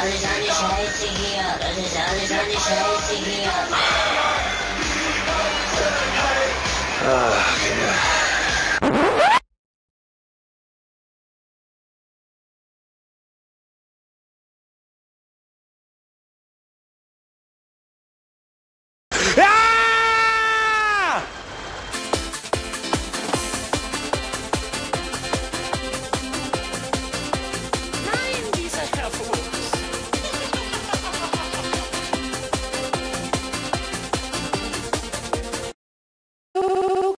alles eine Scheiße hier. Das ist alles eine Scheiße hier. Ach, ja.